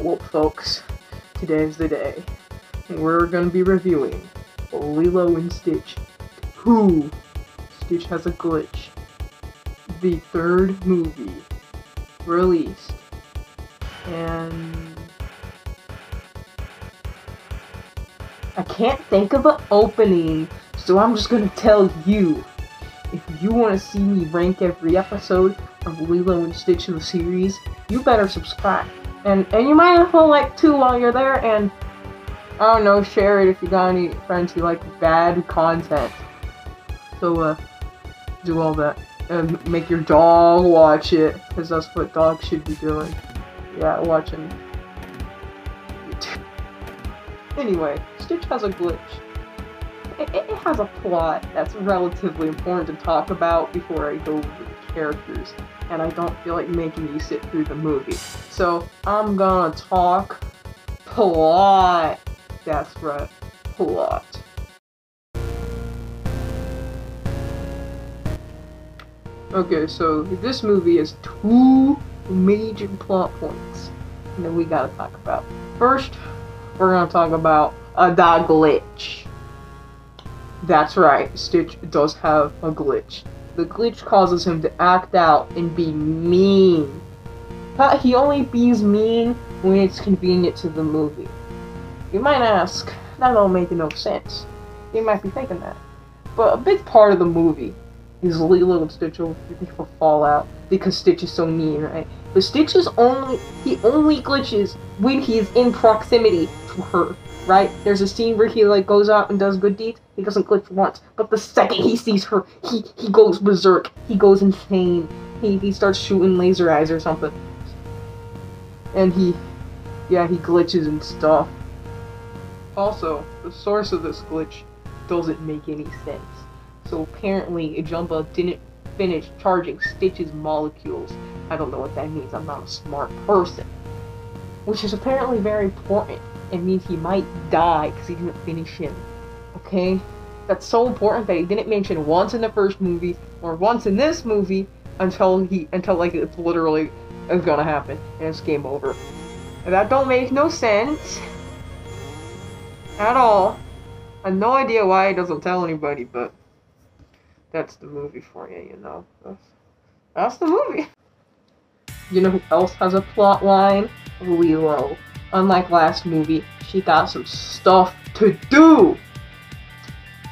Well, folks, today's the day. We're gonna be reviewing Lilo and Stitch. Who? Stitch has a glitch. The third movie released. And I can't think of an opening, so I'm just gonna tell you. If you want to see me rank every episode of Lilo and Stitch in the series, you better subscribe. And and you might as well like too while you're there and I don't know, share it if you got any friends who like bad content. So uh do all that. And make your dog watch it, because that's what dogs should be doing. Yeah, watching Anyway, Stitch has a glitch. It, it, has a plot that's relatively important to talk about before I go over the characters and I don't feel like making you sit through the movie. So I'm gonna talk plot. That's right, plot. Okay, so this movie has two major plot points that we gotta talk about. First, we're gonna talk about a dog glitch. That's right, Stitch does have a glitch. The glitch causes him to act out and be mean. But he only bees mean when it's convenient to the movie. You might ask, that don't make no sense. You might be thinking that. But a big part of the movie is Lilo and Stitch will fall out because Stitch is so mean, right? But Stitch is only he only glitches when he is in proximity to her, right? There's a scene where he like goes out and does good deeds. He doesn't glitch once, but the second he sees her, he he goes berserk. He goes insane. He he starts shooting laser eyes or something. And he, yeah, he glitches and stuff. Also, the source of this glitch doesn't make any sense. So apparently, Jumba didn't finish charging Stitch's molecules. I don't know what that means. I'm not a smart person. Which is apparently very important. It means he might die because he didn't finish him. Okay? That's so important that he didn't mention once in the first movie or once in this movie until he until like it's literally is gonna happen and it's game over. And that don't make no sense at all. I have no idea why he doesn't tell anybody, but that's the movie for you, you know. That's, that's the movie. You know who else has a plot line? Lilo. Unlike last movie, she got some stuff to do.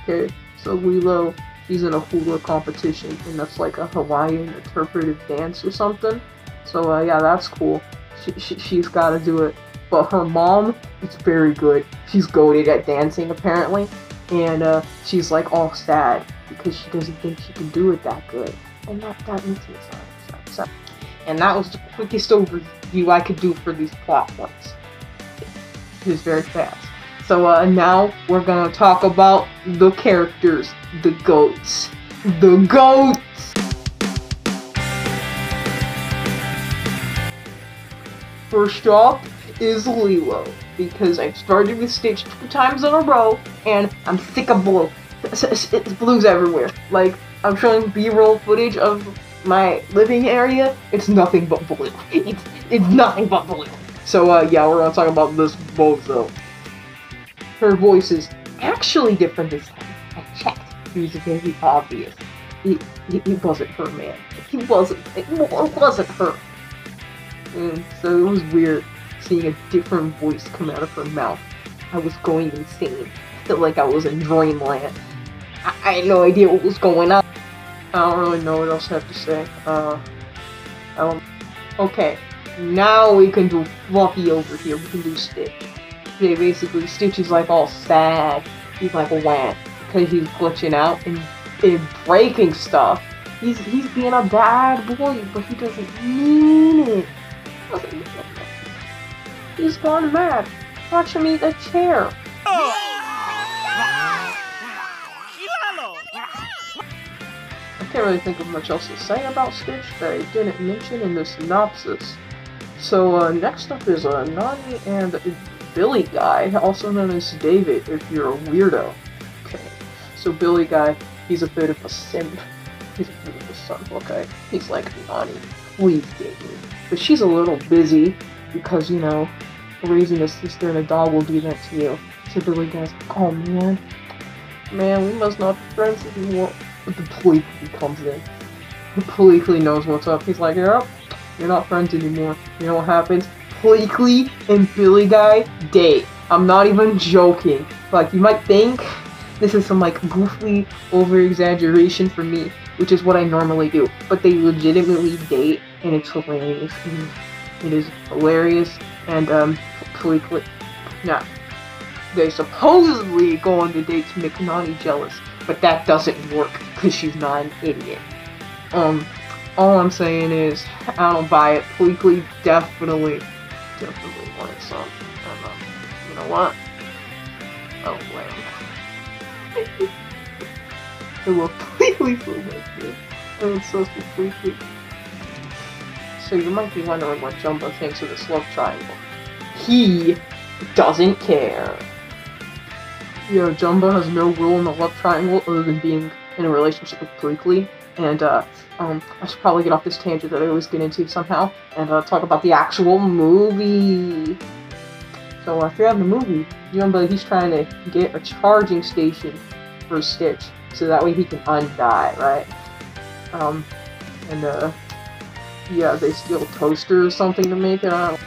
Okay, so Lilo, she's in a hula competition, and that's like a Hawaiian interpretive dance or something. So uh, yeah, that's cool. She, she, she's got to do it. But her mom is very good. She's goaded at dancing apparently, and uh, she's like all sad because she doesn't think she can do it that good. And that, that makes me sad. So, so. And that was the quickest overview I could do for these plot points. Was very fast. So uh, now we're gonna talk about the characters, the goats. The goats! First up is Lilo, because I've started with Stitch two times in a row, and I'm sick of blue. It's blues everywhere. Like, I'm showing B-roll footage of my living area, it's nothing but blue. It's, it's nothing but blue. So, uh, yeah, we're gonna talk about this bozo. Her voice is actually different this time. I checked. It was very obvious. It, it, it wasn't her, man. He wasn't. It wasn't her. And so it was weird seeing a different voice come out of her mouth. I was going insane. I felt like I was in dreamland. I, I had no idea what was going on. I don't really know what else I have to say. Uh, um, okay, now we can do Fluffy over here. We can do Stitch. Okay, basically, Stitch is like all sad. He's like wham because he's glitching out and, and breaking stuff. He's he's being a bad boy, but he doesn't mean it. He's gone mad. Watch him eat a chair. I can't really think of much else to say about Stitch that I didn't mention in the synopsis. So uh, next up is uh, Nani and Billy Guy, also known as David if you're a weirdo. Okay, so Billy Guy, he's a bit of a simp. He's a bit of a son, okay? He's like, Nani, please date me. But she's a little busy because, you know, raising a sister and a dog will do that to you. So Billy goes, oh man, man, we must not be friends anymore. But the Pleakley comes in. The Pleakley knows what's up. He's like, yep, you're not friends anymore. You know what happens? Pleakley and Billy Guy date. I'm not even joking. Like, you might think this is some like goofy over exaggeration for me, which is what I normally do. But they legitimately date, and it's hilarious. It is hilarious, and um, Pleakley, yeah, they supposedly go on the date to make Nani jealous, but that doesn't work because she's not an idiot. Um, all I'm saying is, I don't buy it. Pleakley definitely, definitely wanted some. You know what? Oh, wait. I love Pleakley so much, man. It's so you might be wondering what Jumbo thinks of this love triangle. He doesn't care. Yeah, Jumbo has no role in the love triangle other than being in a relationship with Pleakley. And uh, um, I should probably get off this tangent that I always get into somehow and uh, talk about the actual movie. So uh, throughout the movie, Jumbo he's trying to get a charging station for Stitch, so that way he can undie, right? Um, and uh, yeah, they steal toaster or something to make it. Don't.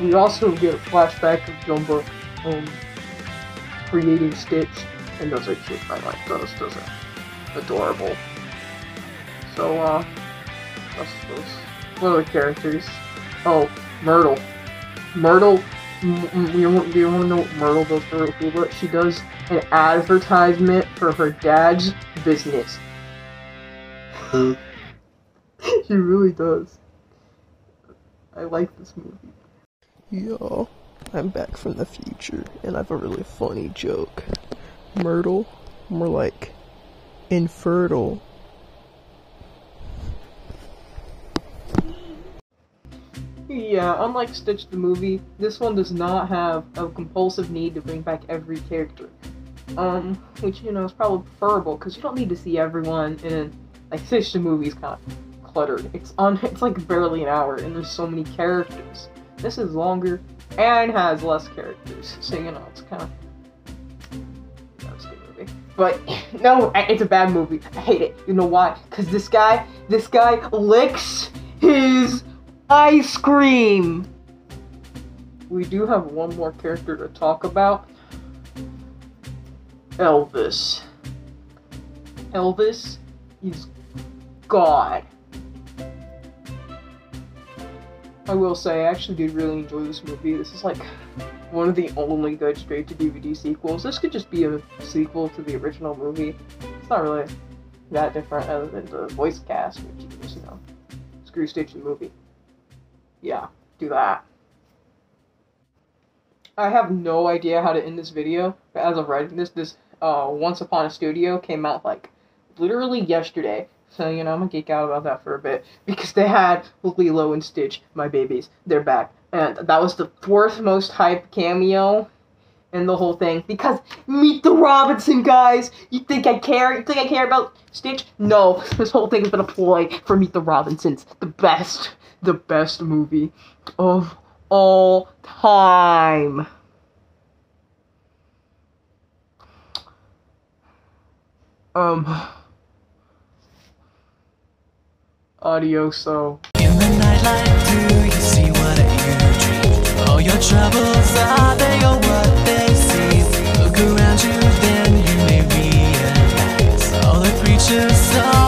We also get a flashback of Jumbo um, creating Stitch, and those are cute. I like those. Those are adorable. So, uh, that's those. What are the characters? Oh, Myrtle. Myrtle. You want, do you want to know what Myrtle does for Hula? She does an advertisement for her dad's business. she really does. I like this movie. Yo, I'm back from the future, and I have a really funny joke. Myrtle, more like infertile. Yeah, unlike Stitch the movie, this one does not have a compulsive need to bring back every character. Um, which, you know, is probably preferable, because you don't need to see everyone in, like, Stitch the movie is kind of cluttered. It's on, it's like barely an hour, and there's so many characters. This is longer, and has less characters, so, you know, it's kind of a good movie. But no, it's a bad movie. I hate it. You know why? Because this guy, this guy licks his ice cream. We do have one more character to talk about. Elvis. Elvis is God. I will say, I actually did really enjoy this movie. This is like one of the only good straight to DVD sequels. This could just be a sequel to the original movie. It's not really that different other than the voice cast, which just, you know, screw Stitch the movie. Yeah, do that. I have no idea how to end this video, but as of writing this, this uh, Once Upon a Studio came out like literally yesterday. So, you know, I'm gonna geek out about that for a bit. Because they had Lilo and Stitch, my babies. They're back. And that was the fourth most hyped cameo in the whole thing. Because meet the Robinson guys! You think I care? You think I care about Stitch? No. This whole thing has been a ploy for Meet the Robinsons. The best, the best movie of all time. Um. Audio, so. In the nightlight, do you see what you All your troubles are they or what they? Look around you, then you may realize all the creatures are.